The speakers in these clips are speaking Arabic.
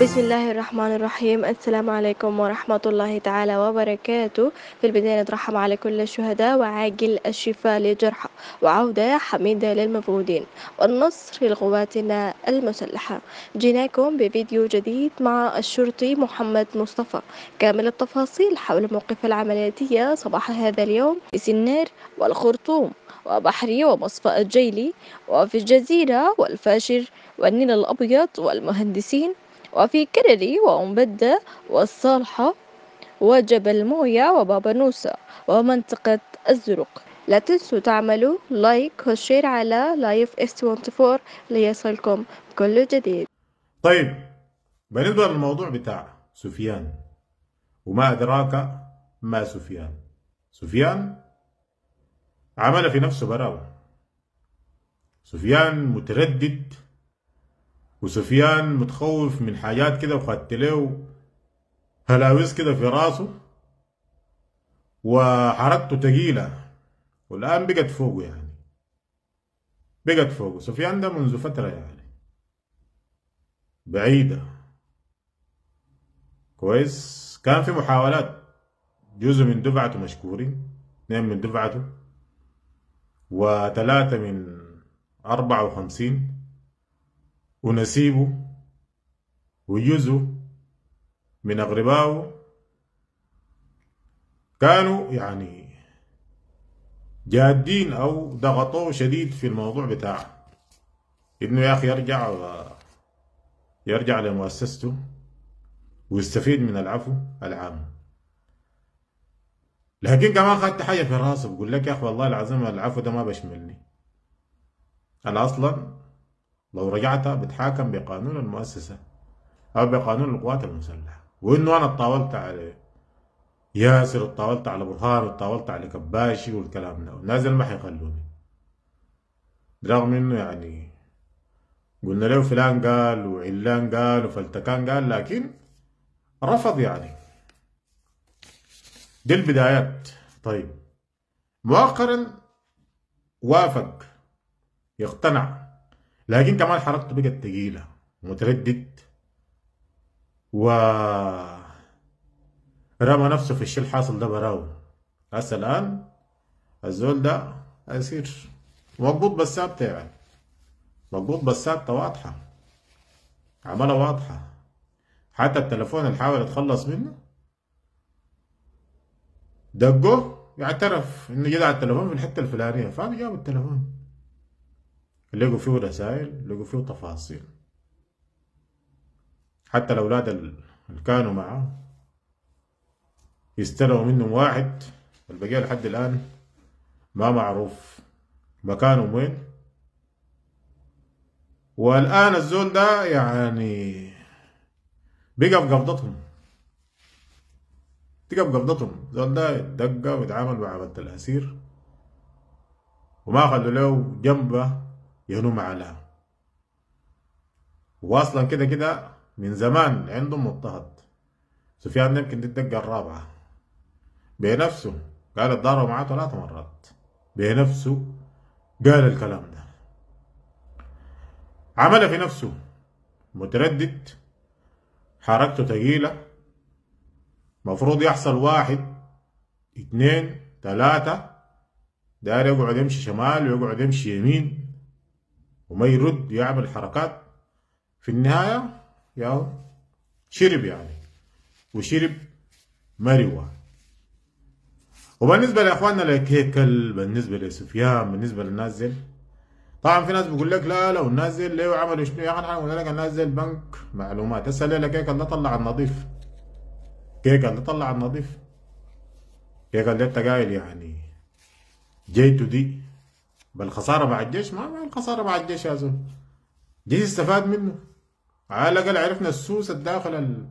بسم الله الرحمن الرحيم. السلام عليكم ورحمة الله تعالى وبركاته. في البداية نترحم على كل الشهداء وعاجل الشفاء للجرحى وعودة حميدة للمفقودين والنصر لقواتنا المسلحة. جيناكم بفيديو جديد مع الشرطي محمد مصطفى. كامل التفاصيل حول موقف العملياتية صباح هذا اليوم في سنير والخرطوم وبحري ومصفى الجيلي وفي الجزيرة والفاشر والنيل الأبيض والمهندسين وفي كرري وأمبدة والصالحة وجبل مويا وبابا نوسة ومنطقة الزرق لا تنسوا تعملوا like و share على لايف اس 24 ليصلكم كل جديد. طيب بالنسبة للموضوع بتاع سفيان وما أدراك ما سفيان؟ سفيان عمل في نفسه براو سفيان متردد وسفيان متخوف من حاجات كده وخدت له هلاوس كده في راسه وحركته تقيلة والآن بقت فوقه يعني. بقت فوقه. سفيان ده منذ فترة يعني. بعيدة. كويس. كان في محاولات. جزء من دفعته مشكورين. اثنين من دفعته. وثلاثة من أربعة وخمسين. ونسيبه وجزء من أغربائه كانوا يعني جادين أو ضغطوه شديد في الموضوع بتاع إنه يا أخي يرجع يرجع لمؤسسته ويستفيد من العفو العام لكن كمان خدت حاجة في راسه بقول لك يا أخي والله العظيم العفو ده ما بشملني أنا أصلا لو رجعت بتحاكم بقانون المؤسسة أو بقانون القوات المسلحة. وإنه أنا اتطاولت على ياسر اتطاولت على برهان اتطاولت على كباشي والكلام ده. نازل ما حيخلوني. رغم إنه يعني قلنا له فلان قال وعلان قال وفلتكان قال لكن رفض يعني. دي البدايات. طيب. مؤخرا وافق يقتنع لكن كمان حركته بقت تقيلة متردد. و رمى نفسه في الشيء الحاصل ده براو. هسه الآن الزول ده هيصير بس ثابتة يعني مضبوط بس ثابتة واضحة. عملها واضحة. حتى التلفون اللي حاول يتخلص منه دقه يعترف إنه جد على التلفون في الحتة الفلانية. فانا جاب التلفون. لقوا فيه رسائل لقوا فيه تفاصيل. حتى الأولاد اللي كانوا معه يستلموا منهم واحد البقية لحد الآن ما معروف مكانهم وين. والآن الزول ده يعني بقى في قبضتهم بقى في قبضتهم الزول ده دقة ويتعامل مع بنت الأسير وما خلوا له جنبه ينوم على. واصلا كده كده من زمان عندهم مضطهد. سفيان يمكن دي الدقة الرابعة. بنفسه قال اتضاربوا معاه ثلاث مرات. بنفسه قال الكلام ده. عمل في نفسه. متردد. حركته تقيلة مفروض يحصل واحد اتنين تلاتة داير يقعد يمشي شمال ويقعد يمشي يمين. وما يرد يعمل حركات. في النهاية يا شرب يعني. وشرب مريوة وبالنسبة لإخواننا لكيكل بالنسبة لسفيان بالنسبة للناس ديل طبعا في ناس بيقول لك لا لو ديل ليه عملوا شنو؟ يا أخي أنا لك الناس ديل بنك معلومات. هسه ليه كيكل ده طلع النظيف؟ كيكل ده طلع النظيف. كيكل ده قايل يعني. جيتو دي بالخسارة مع الجيش؟ ما ما الخسارة مع الجيش يا زول الجيش استفاد منه. على الأقل عرفنا السوس الداخل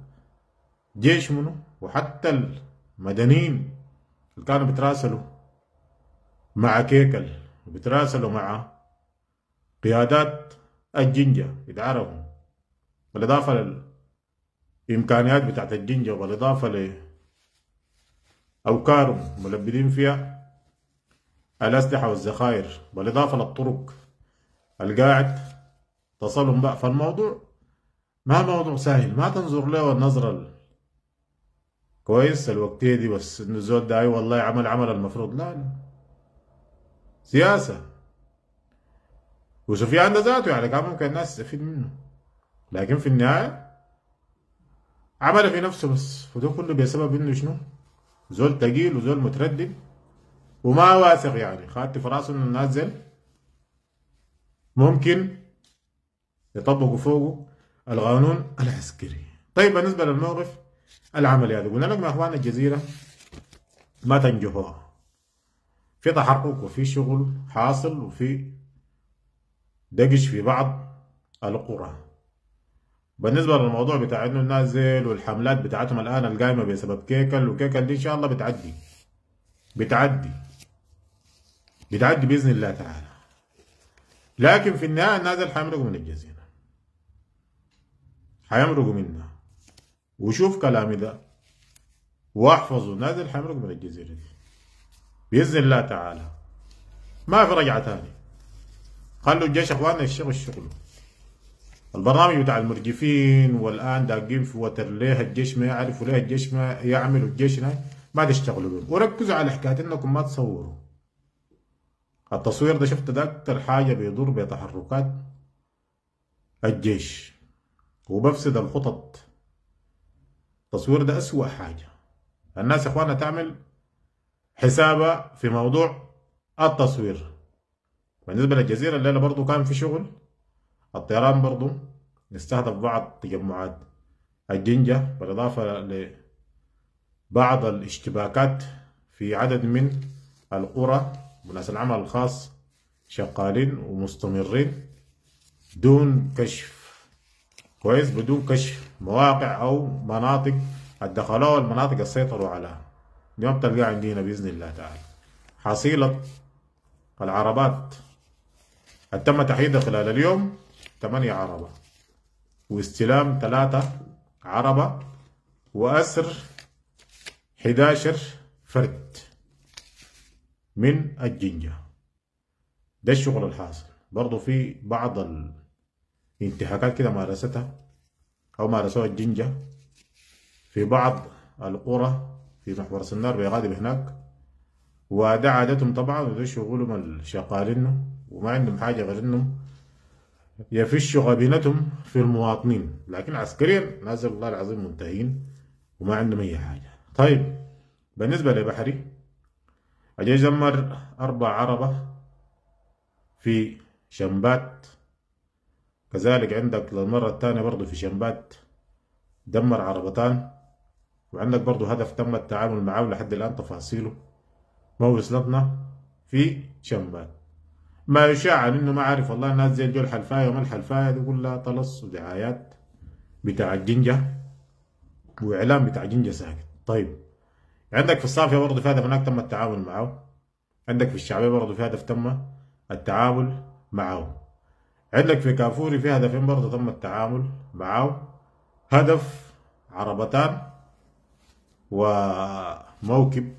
الجيش منه وحتى المدنيين اللي كانوا بيتراسلوا مع كيكل وبيتراسلوا مع قيادات الجنجة يتعرفوا بالإضافة للإمكانيات بتاعت الجنجة بالإضافة ل أوكارهم ملبدين فيها الأسلحة والذخائر بالإضافة للطرق القاعد تصلهم بقى. فالموضوع ما موضوع سهل. ما تنظر له النظرة ال- كويس الوقتية دي بس إنه الزول ده أي والله عمل عمل المفروض. لا لا. سياسة. وسفيان ده ذاته يعني كان ممكن الناس تستفيد منه. لكن في النهاية عمل في نفسه بس. وده كله بسبب إنه شنو؟ زول تقيل وزول متردد. وما واثق يعني. خدت في راسه إنه نازل ممكن يطبقوا فوقه القانون العسكري. طيب بالنسبة للموقف العملي هذا قلنا لكم يا أخوان الجزيرة ما تنجحوها في تحرك وفي شغل حاصل وفي دقش في بعض القرى. بالنسبة للموضوع بتاع إنه الناس زيل والحملات بتاعتهم الآن القايمة بسبب كيكل وكيكل دي إن شاء الله بتعدي. بتعدي. بتعدي بإذن الله تعالى. لكن في النهاية الناس اللي حيمرقوا من الجزيرة. حيمرقوا منها. وشوف كلامي ده. واحفظوا الناس اللي حيمرقوا من الجزيرة دي. بإذن الله تعالى. ما في رجعة تاني خلوا الجيش إخواننا يشتغل شغله البرنامج بتاع المرجفين والآن داقين في وتر ليه الجيش ما يعرف وليه الجيش ما يعمل والجيش ما, تشتغلوا به وركزوا على حكاية إنكم ما تصوروا. التصوير ده شفت ده أكتر حاجة بيضر بتحركات الجيش. وبفسد الخطط. التصوير ده أسوأ حاجة. الناس يا اخوانا تعمل حسابها في موضوع التصوير. بالنسبة للجزيرة الليلة برضو كان في شغل. الطيران برضو. استهدف بعض تجمعات الجنجة. بالإضافة لبعض الاشتباكات في عدد من القرى. وناس العمل الخاص شغالين ومستمرين دون كشف. كويس بدون كشف. مواقع أو مناطق الدخلوا المناطق اللي سيطروا عليها دي ما بتلقاها عندنا بإذن الله تعالى. حصيلة العربات. تم تحديدها خلال اليوم ثمانية عربة. واستلام ثلاثة عربة. وأسر 11 فرد. من الجنجة. ده الشغل الحاصل. برضو في بعض الانتهاكات كده مارستها أو مارسوها الجنجة. في بعض القرى في محور سنار بيغادب هناك. وده عادتهم طبعا وده شغلهم الشغالين وما عندهم حاجة غير إنهم يفشوا غبنتهم في المواطنين. لكن عسكريا نازل الله العظيم منتهين وما عندهم أي حاجة. طيب بالنسبة لبحري الجيش دمر أربع عربة في شمبات كذلك عندك للمرة الثانية برضو في شمبات دمر عربتان وعندك برضو هدف تم التعامل معه لحد الآن تفاصيله. ما وصلتنا في شمبات ما يشاع إنه ما عارف والله الناس زي الجو الحلفاية وما الحلفاية دي كلها طلس ودعايات بتاع الجنجة واعلام بتاع جنجة ساكت. طيب. عندك في الصافيه برضه في هدف هناك تم التعامل معه. عندك في الشعبية برضه في هدف تم التعامل معه. عندك في كافوري في هدفين برضه تم التعامل معه. هدف عربتان وموكب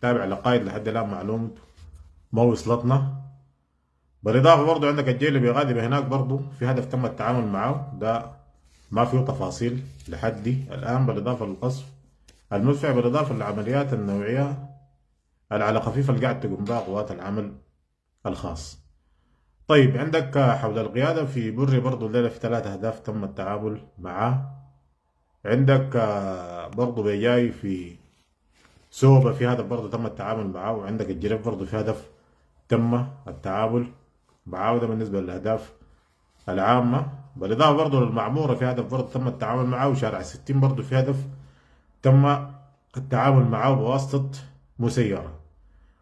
تابع لقائد لحد الآن معلومته ما وصلتنا بالإضافة برضه عندك الجيل اللي بيغادر هناك برضه في هدف تم التعامل معه. ده ما فيه تفاصيل لحد الآن بالإضافة للقصف. المدفع بالاضافة للعمليات النوعية اللي على خفيف اللي قاعد تقوم بها قوات العمل الخاص. طيب عندك حول القيادة في بري برضو الليلة في ثلاثة أهداف تم التعامل معاه عندك برضو بيجاي في سوبة في هدف برضو تم التعامل معاه وعندك الجريف برضو في هدف تم التعامل معاه ده بالنسبة للأهداف العامة. بالإضافة برضو للمعمورة في هدف برضو تم التعامل معاه وشارع ستين برضو في هدف تم التعامل معاه بواسطة مسيرة.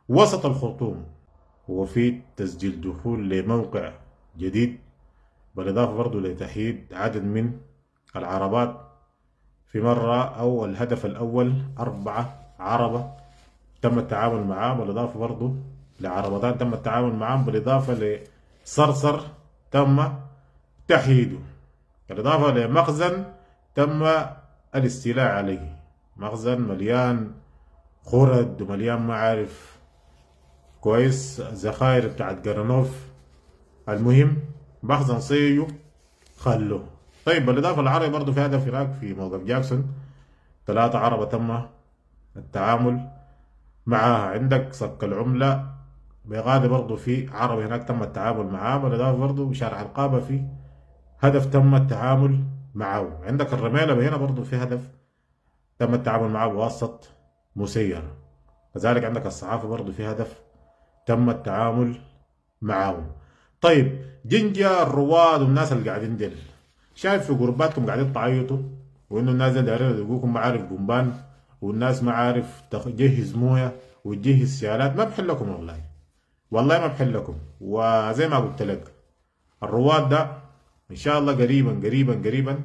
وسط الخرطوم. وفي تسجيل دخول لموقع جديد بالإضافة برضو لتحييد عدد من العربات. في مرة أو الهدف الأول أربعة عربة تم التعامل معاه بالإضافة برضو لعربتان تم التعامل معاهم بالإضافة لصرصر تم تحييده. بالإضافة لمخزن تم الاستيلاء عليه. مخزن مليان خرد ومليان ما عارف كويس. ذخاير بتاعت جرانوف. المهم مخزن صيو خلوه طيب بالاضافه للعربي برضه في هدف هناك في موقف جاكسون. ثلاثة عربة تم التعامل معها عندك صك العملة. بغادي برضه في عربي هناك تم التعامل معاه بالاضافه برضه بشارع القابة في هدف تم التعامل معه. عندك الرميلة هنا برضه في هدف تم التعامل معه بواسطة مسيرة. كذلك عندك الصحافة برضه في هدف تم التعامل معه طيب جنجا الرواد والناس اللي قاعدين ديل شايف في جروباتكم قاعدين تعيطوا وإنه الناس دي دايرين يلقوكم ما عارف قنبان والناس ما عارف تجهز موية وتجهز سيارات؟ ما بحل لكم والله. والله ما بحل لكم. وزي ما قلت لك الرواد ده إن شاء الله قريبا قريبا قريبا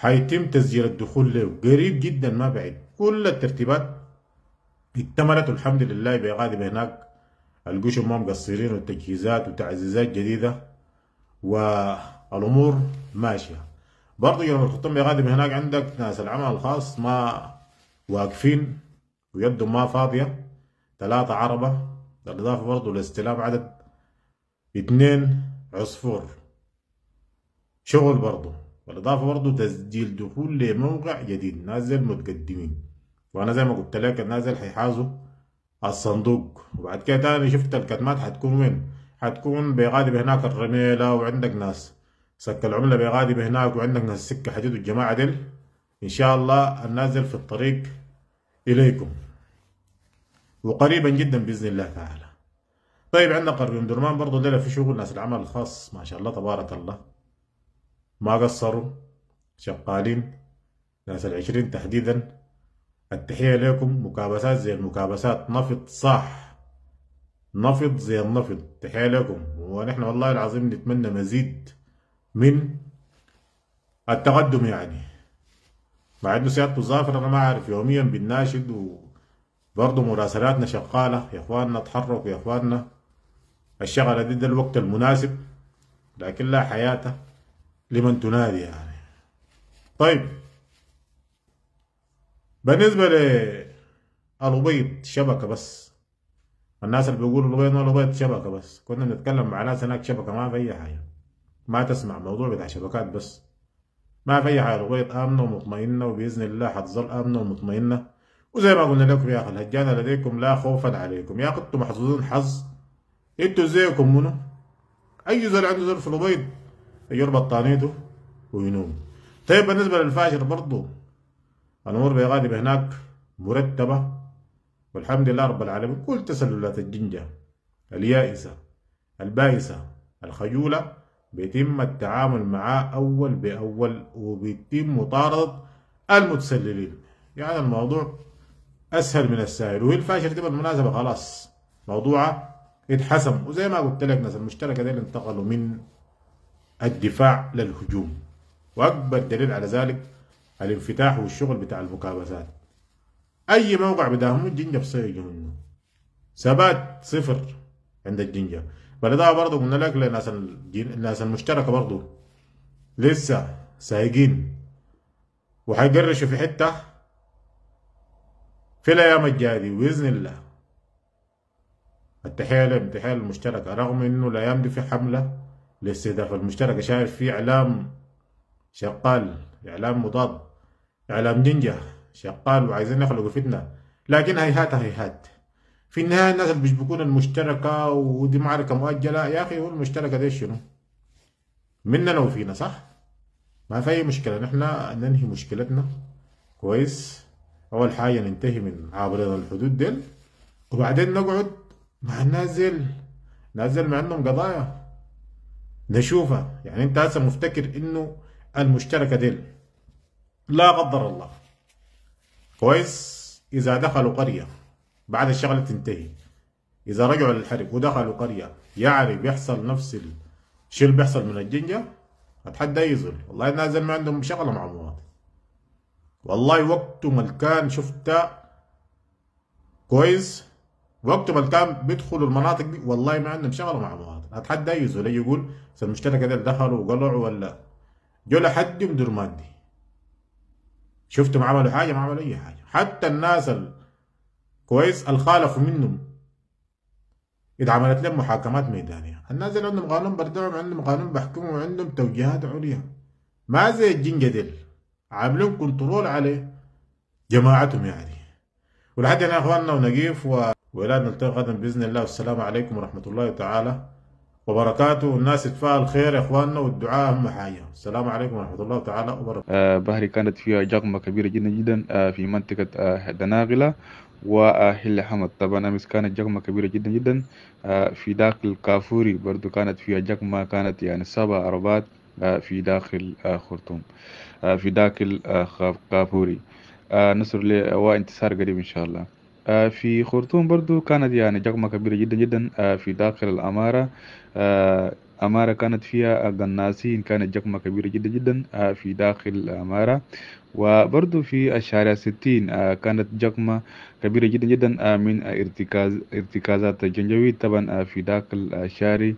حيتم تسجيل الدخول له. قريب جدا ما بعيد. كل الترتيبات اكتملت والحمد لله بغادي هناك القشم ما مقصرين والتجهيزات وتعزيزات جديدة والأمور ماشية. برضو يوم الخطم بغادي هناك عندك ناس العمل الخاص ما واقفين ويدهم ما فاضية. ثلاثة عربة. بالإضافة برضو لاستلام عدد اثنين عصفور. شغل برضو. بالإضافة برضو تسجيل دخول لموقع جديد نازل متقدمين. وأنا زي ما قلت لك النازل حيحازوا الصندوق. وبعد كده تاني شفت الكتمات حتكون وين؟ حتكون بيغادي هناك الرميلة وعندك ناس. سك العملة بيغادي هناك وعندك ناس. سكة حديد والجماعة ديل. إن شاء الله النازل في الطريق إليكم. وقريبا جدا بإذن الله تعالى. طيب عندنا قرب درمان برضو ليلة في شغل ناس العمل الخاص. ما شاء الله تبارك الله. ما قصروا؟ شغالين ناس العشرين تحديدا. التحية لكم. مكابسات زي المكابسات. نفط صح. نفط زي النفط. تحية لكم. ونحن والله العظيم نتمنى مزيد من التقدم يعني. مع انه سيادته ظافر أنا ما أعرف. يوميا بنناشد وبرضه مراسلاتنا شغالة. يا إخواننا تحركوا. يا إخواننا. الشغلة دي ده الوقت المناسب. لكن لا حياة. لمن تنادي يعني. طيب. بالنسبة للبيض شبكة بس. الناس اللي بيقولوا البيض ما البيض شبكة بس. كنا نتكلم مع ناس هناك شبكة ما في أي حاجة. ما تسمع موضوع بتاع شبكات بس. ما في أي حاجة. البيض آمنة ومطمئنة وبإذن الله حتظل آمنة ومطمئنة. وزي ما قلنا لكم يا أخي الهجانة لديكم لا خوفا عليكم. يا أخي أنتم محظوظين حظ. أنتوا زيكم منو؟ أي زول عنده زول في البيض يربط طانيته وينوم. طيب بالنسبة للفاشر برضه الأمور بغالب هناك مرتبة. والحمد لله رب العالمين كل تسللات الجنجة اليائسة البائسة الخجولة بيتم التعامل معاه أول بأول وبيتم مطاردة المتسللين. يعني الموضوع أسهل من السائل وهي الفاشر دي بالمناسبة خلاص موضوعها اتحسم. وزي ما قلت لك ناس المشتركة دي انتقلوا من الدفاع للهجوم. وأكبر دليل على ذلك الانفتاح والشغل بتاع المكابسات أي موقع بداهم الجنجة بصيجوا منه. ثبات صفر عند الجنجة. بالإضافة برضه قلنا لك للناس الناس المشتركة برضه لسه سايقين. وحيقرشوا في حتة في الأيام الجاية دي بإذن الله. التحية لهم التحية المشتركة. رغم إنه الأيام دي في حملة. لاستهداف المشتركة شايف في إعلام شغال إعلام مضاد إعلام جنجة شغال وعايزين يخلقوا فتنة. لكن هيهات هيهات. في النهاية الناس اللي بيشبكون المشتركة ودي معركة مؤجلة يا أخي هو المشتركة دي شنو؟ مننا وفينا صح؟ ما في أي مشكلة. نحن ننهي مشكلتنا. كويس. أول حاجة ننتهي من عابرين الحدود ديل وبعدين نقعد مع الناس ديل. ناس ديل ما عندهم قضايا. نشوفها. يعني أنت هسه مفتكر إنه المشتركة ديل. لا قدر الله. كويس؟ إذا دخلوا قرية بعد الشغلة تنتهي. إذا رجعوا للحرب ودخلوا قرية يعني بيحصل نفس الشيء اللي بيحصل من الجنجة؟ أتحدى يزول والله الناس ما عندهم شغلة مع المواطن والله وقتهم الكان شفت كويس؟ وقتهم الكان بيدخلوا المناطق دي والله ما عندهم شغلة مع المواطن أتحدى يزول يقول المشتركة دي دخلوا وقلعوا ولا جو لحد مدير مادي شفتهم عملوا حاجة؟ ما عملوا أي حاجة. حتى الناس ال... كويس الخالفوا منهم. اتعملت لهم محاكمات ميدانية. الناس اللي عندهم قانون بردعهم عندهم قانون بحكمهم وعندهم توجيهات عليا. ما زي الجنجة ديل عاملين كنترول عليه جماعتهم يعني. ولحد هنا إخواننا ونقيف و... وإلى نلتقي غدا بإذن الله. والسلام عليكم ورحمة الله تعالى وبركاته. والناس تتفاعل خير يا إخواننا والدعاء اهم حاجة السلام عليكم ورحمة الله تعالى وبركاته. آه، بحري كانت فيها جغمة كبيرة جدا جدا آه، في منطقة آه، دناغلة وهل حمد. طبعا أمس كانت جغمة كبيرة جدا جدا آه، في داخل كافوري برضو كانت فيها جغمة كانت يعني سبع عربات آه، في داخل آه، خرطوم في داخل كافوري. نصر وانتصار قريب إن شاء الله. آه، في خرطوم برضو كانت يعني جغمة كبيرة جدا جدا آه، في داخل الأمارة. آه، أمارة كانت فيها قناصين كانت جغمة كبيرة جدا جدا في داخل أمارة وبرضو في الشارع 60 آه، كانت جغمة كبيرة جدا جدا من ارتكاز ارتكازات الجنجويد. طبعا في داخل آه، شارع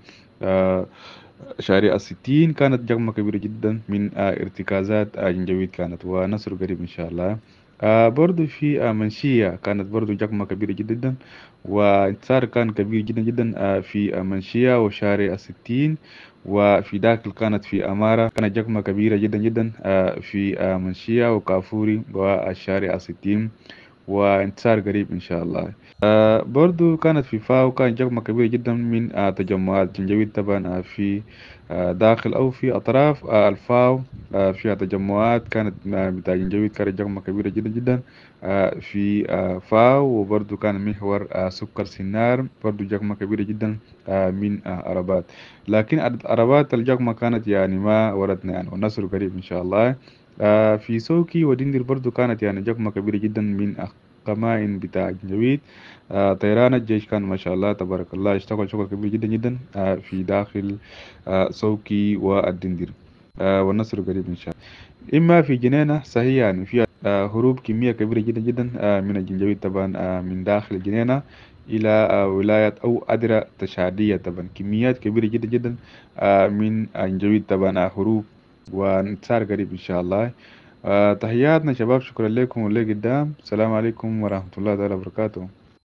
شارع الستين كانت جغمة كبيرة جدا من ارتكازات آه، جنجويد كانت. ونصر قريب إن شاء الله. آه، برضو في آه، منشية كانت برضو جغمة كبيرة جدا وانتصار كان كبير جدا جدا آه، في آه، منشية وشارع الستين وفي داخل كانت في أمارة كانت جغمة كبيرة جدا جدا آه، في آه، منشية وكافوري والشارع الستين. وانتصار قريب إن شاء الله. آه، برضو كانت في فاو كان جغمة كبيرة جدا من آه، تجمعات جنجويد طبعا آه، في آه، داخل أو في أطراف آه، الفاو آه، فيها تجمعات كانت آه، بتاع جنجويد كانت جغمة كبيرة جدا جدا آه، في آه، فاو وبرضو كان محور آه، سكر سنار برضو جغمة كبيرة جدا آه، من آه، عربات. لكن عربات الجغمة كانت يعني ما وردنا يعني والنصر قريب إن شاء الله. آه، في سوكي ودندر برضو كانت يعني جغمة كبيرة جدا من قمائن بتاع جنجويد آه، طيران الجيش كان ما شاء الله تبارك الله اشتغل شغل كبير جدا جدا آه، في داخل سوكي والدندر والنصر قريب إن شاء الله. إما في جنينة صحيح يعني فيها هروب كمية كبيرة جدا جدا من الجنجويد طبعا من داخل الجنينة إلى ولاية أو أدرى تشعبية طبعا. كميات كبيرة جدا جدا من الجنجويد طبعا هروب. وانتصار قريب إن شاء الله. آه، تحياتنا شباب شكرا لكم واللي قدام السلام عليكم ورحمة الله تعالى وبركاته.